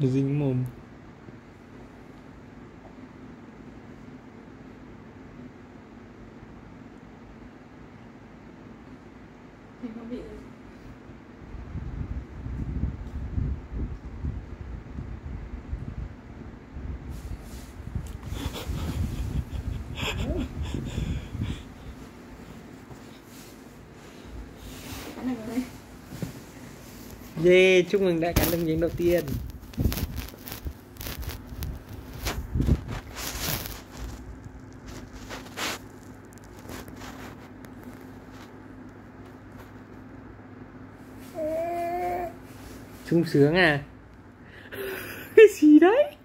dính mồm Yeah, chúc mừng đã cắn được miếng đầu tiên sung sướng à cái gì đấy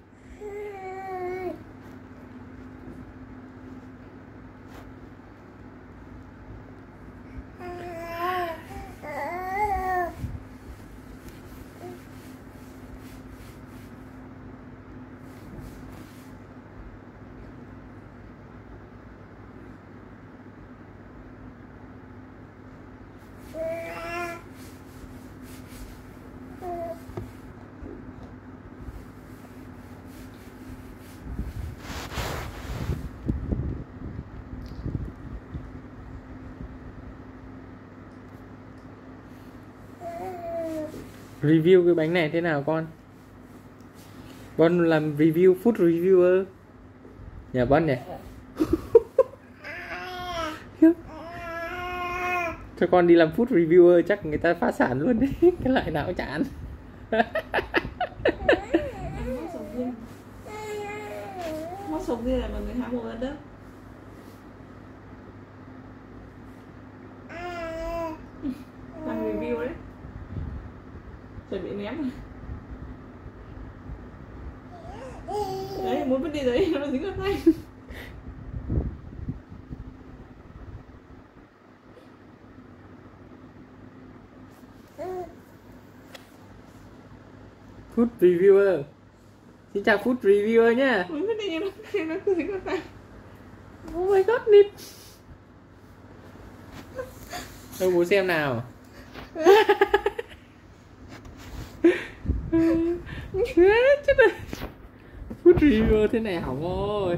review cái bánh này thế nào con? Bon làm review food reviewer. Nhà Bon nhỉ cho con đi làm food reviewer chắc người ta phá sản luôn đấy. Cái loại nào sầu riêng. Móc sầu riêng là mọi người hái một đó làm review đấy chuẩn bị ném đấy muốn vứt đi đấy nó dính vào tay. Food reviewer. Xin chào food reviewer nhá. Muốn vứt đi nó cứ dính vào tay. Oh my god nít. Đâu bố xem nào chết rồi phút review thế này hỏng rồi.